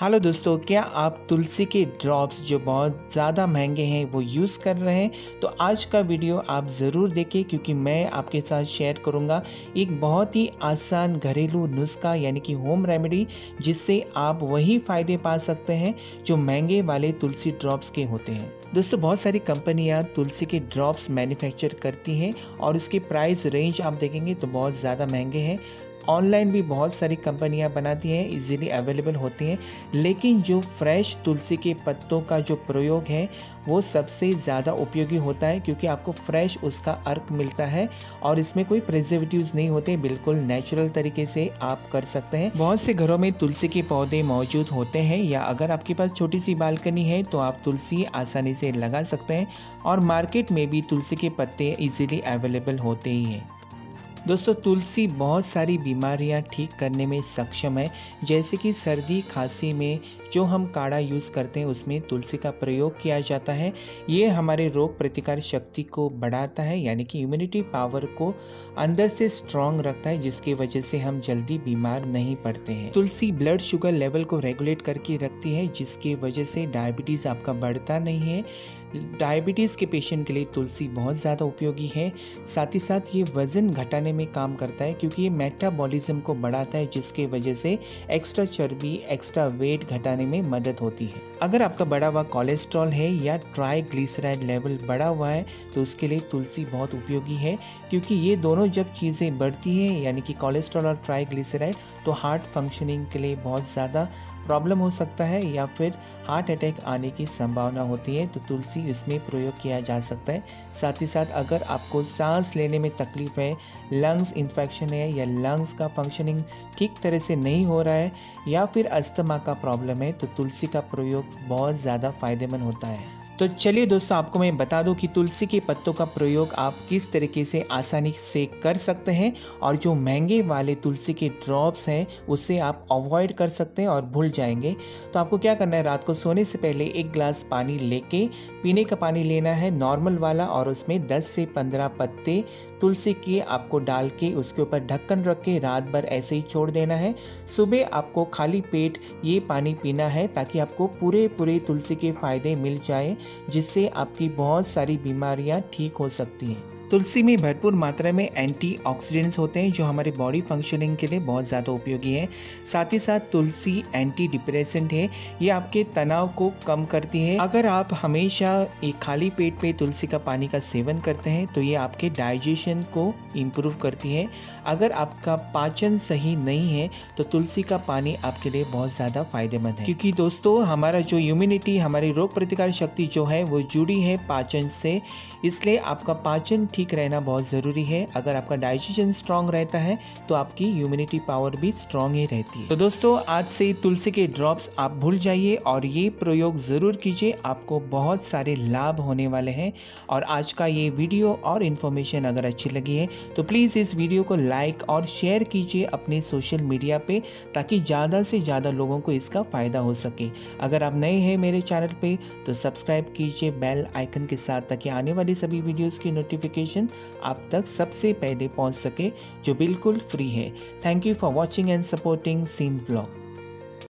Hello दोस्तों, क्या आप तुलसी के ड्रॉप्स जो बहुत ज़्यादा महँगे हैं, वो यूज़ कर रहे हैं? तो आज का वीडियो आप ज़रूर देखें क्योंकि मैं आपके साथ शेयर करूँगा एक बहुत ही आसान घरेलू नुस्खा यानी कि होम रेमेडी जिससे आप वही फ़ायदे पा सकते हैं जो महँगे वाले तुलसी ड्रॉप्स के होते हैं। दोस्तों, बहुत सारी कंपनियाँ तुलसी के ड्रॉप्स मैन्युफैक्चर करती हैं और उसके प्राइस रेंज आप देखेंगे तो बहुत ज़्यादा महँगे हैं। ऑनलाइन भी बहुत सारी कंपनियाँ बनाती हैं इजीली अवेलेबल होती हैं, लेकिन जो फ्रेश तुलसी के पत्तों का जो प्रयोग है, वो सबसे ज़्यादा उपयोगी होता है क्योंकि आपको फ्रेश उसका अर्क मिलता है और इसमें कोई प्रिजर्वेटिव्स नहीं होते, बिल्कुल नेचुरल तरीके से आप कर सकते हैं। बहुत से घरों में तुलसी के पौधे मौजूद होते हैं या अगर आपके पास छोटी सी बालकनी है तो आप तुलसी आसानी से लगा सकते हैं और मार्केट में भी तुलसी के पत्ते इजीली अवेलेबल होते ही हैं। दोस्तों, तुलसी बहुत सारी बीमारियाँ ठीक करने में सक्षम है, जैसे कि सर्दी, खांसी में जो हम काढ़ा यूज़ करते हैं, उसमें तुलसी का प्रयोग किया जाता है। ये हमारे रोग प्रतिकार शक्ति को बढ़ाता है, यानी कि इम्यूनिटी पावर को अंदर से स्ट्रांग रखता है, जिसकी वजह से हम जल्दी बीमार नहीं पड़ते हैं। तुलसी ब्लड शुगर लेवल को रेगुलेट करके रखती है, जिसकी वजह से डायबिटीज़ आपका बढ़ता नहीं है। डायबिटीज़ के पेशेंट के लिए तुलसी बहुत ज़्यादा उपयोगी है। साथ ही साथ ये वज़न घटाने में काम करता है, क्योंकि ये मेटाबॉलिज्म को बढ़ाता है, जिसके वजह से एक्स्ट्रा चर्बी एक्स्ट्रा वेट घटाने में मदद होती है। अगर आपका बढ़ा हुआ कोलेस्ट्रॉल है या ट्राईग्लिसराइड लेवल बढ़ा हुआ है तो उसके लिए तुलसी बहुत उपयोगी है, क्योंकि ये दोनों जब चीज़ें बढ़ती हैं, यानी कि कोलेस्ट्रॉल और ट्राईग्लिसराइड तो हार्ट फंक्शनिंग के लिए बहुत ज़्यादा प्रॉब्लम हो सकता है या फिर हार्ट अटैक आने की संभावना होती है तो तुलसी इसमें प्रयोग किया जा सकता है। साथ ही साथ अगर आपको सांस लेने में तकलीफ़ है लंग्स इन्फेक्शन है या लंग्स का फंक्शनिंग ठीक तरह से नहीं हो रहा है, या फिर अस्थमा का प्रॉब्लम है तो तुलसी का प्रयोग बहुत ज़्यादा फ़ायदेमंद होता है। तो चलिए दोस्तों, आपको मैं बता दूँ कि तुलसी के पत्तों का प्रयोग आप किस तरीके से आसानी से कर सकते हैं और जो महँगे वाले तुलसी के ड्रॉप्स हैं, उसे आप अवॉइड कर सकते हैं और भूल जाएँगे। तो आपको क्या करना है? रात को सोने से पहले एक ग्लास पानी लेके पीने का पानी लेना है नॉर्मल वाला और उसमें 10 से 15 पत्ते तुलसी के आपको डाल के उसके ऊपर ढक्कन रख के रात भर ऐसे ही छोड़ देना है। सुबह आपको खाली पेट ये पानी पीना है ताकि आपको पूरे पूरे तुलसी के फ़ायदे मिल जाए। जिससे आपकी बहुत सारी बीमारियाँ ठीक हो सकती हैं। तुलसी में भरपूर मात्रा में एंटीऑक्सीडेंट्स होते हैं, जो हमारे बॉडी फंक्शनिंग के लिए बहुत ज़्यादा उपयोगी है। साथ ही साथ तुलसी एंटी डिप्रेसेंट है, ये आपके तनाव को कम करती है। अगर आप हमेशा एक खाली पेट पे तुलसी का पानी का सेवन करते हैं तो ये आपके डाइजेशन को इम्प्रूव करती है। अगर आपका पाचन सही नहीं है तो तुलसी का पानी आपके लिए बहुत ज़्यादा फ़ायदेमंद है। क्योंकि दोस्तों, हमारा जो इम्यूनिटी हमारी रोग प्रतिकार शक्ति जो है, वो जुड़ी है पाचन से, इसलिए आपका पाचन ठीक रहना बहुत ज़रूरी है। अगर आपका डाइजेशन स्ट्रांग रहता है तो आपकी इम्यूनिटी पावर भी स्ट्रांग ही रहती है। तो दोस्तों, आज से तुलसी के ड्रॉप्स आप भूल जाइए और ये प्रयोग ज़रूर कीजिए। आपको बहुत सारे लाभ होने वाले हैं और आज का ये वीडियो और इन्फॉर्मेशन अगर अच्छी लगी है तो प्लीज़ इस वीडियो को लाइक और शेयर कीजिए अपने सोशल मीडिया पे, ताकि ज़्यादा से ज़्यादा लोगों को इसका फ़ायदा हो सके। अगर आप नए हैं मेरे चैनल पे तो सब्सक्राइब कीजिए बेल आइकन के साथ, ताकि आने वाली सभी वीडियोज़ की नोटिफिकेशन नोटिफिकेशन आप तक सबसे पहले पहुँच सके, जो बिल्कुल फ्री है। Thank you for watching and supporting scene blog